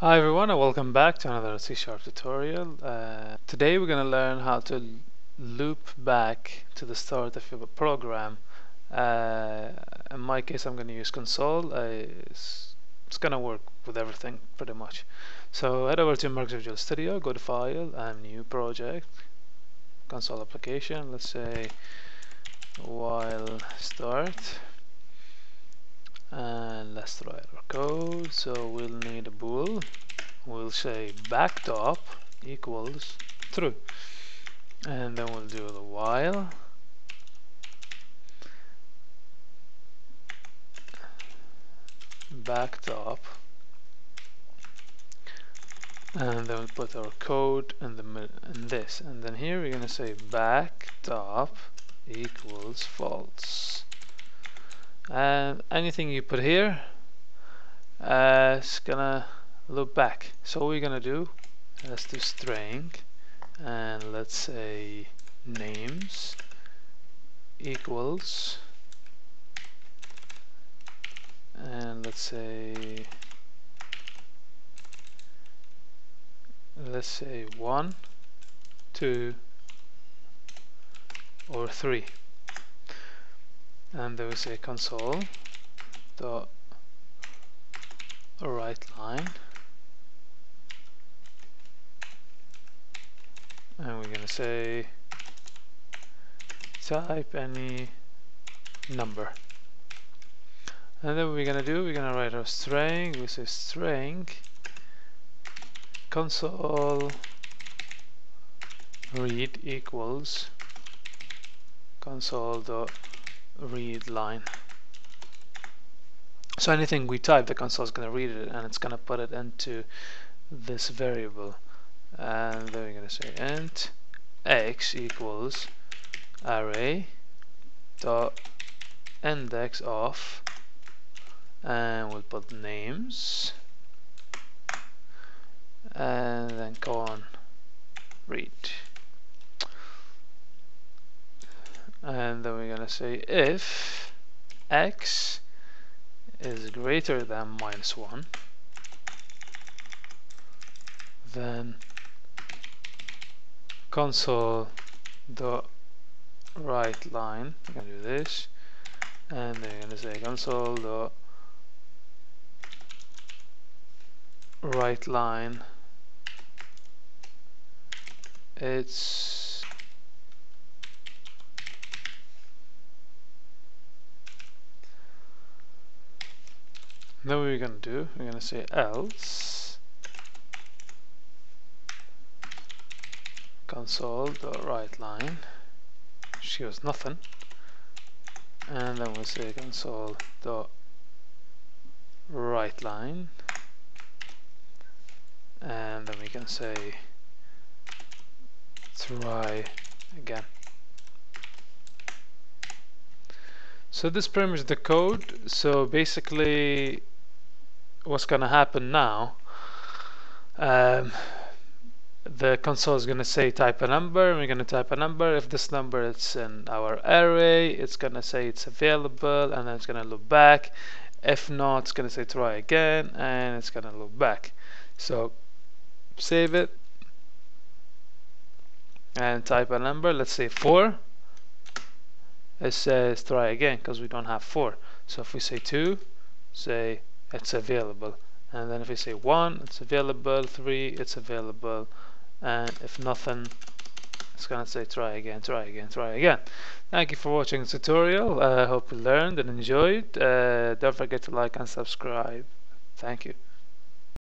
Hi everyone and welcome back to another C-sharp tutorial. Uh, today we're going to learn how to loop back to the start of your program. Uh, in my case I'm going to use console. It's, it's going to work with everything pretty much. So head over to Microsoft Visual Studio, go to File and New Project, Console Application, let's say while start write our code so we'll need a bool. We'll say backtop equals true. And then we'll do the while. Backtop and then we put our code in the in this. And then here we're gonna say backtop equals false. And anything you put here uh, is gonna loop back. So we're gonna do let's do string and let's say names equals and let's say let's say one two or three. And there is a console dot write line and we're going to say type any number and then what we're to do we're to write our string we say string console read equals console dot read line. So anything we type, the console is to read it and it's to put it into this variable. And then we're to say int x equals array dot index of and we'll put names and then go on read. And then we're gonna say if x is greater than minus 1 then console dot write line we're gonna do this. And then we're gonna say console dot write line. It's Then what we're going to do, we're going to say else console dot write line. Shows nothing. And then we'll say console dot write line. And then we can say try again. So this pretty much the code. So basically what's going to happen now um, the console is going to say type a number we're going to type a number. If this number is in our array it's going to say it's available and then it's going to loop back. If not it's going to say try again and it's going to loop back. So save it and type a number. Let's say 4 it says try again because we don't have 4 so if we say 2 say it's available. And then if we say 1 it's available. 3 it's available and if nothing it's gonna say try again try again try again. Thank you for watching the tutorial. I uh, hope you learned and enjoyed. Uh, don't forget to like and subscribe. Thank you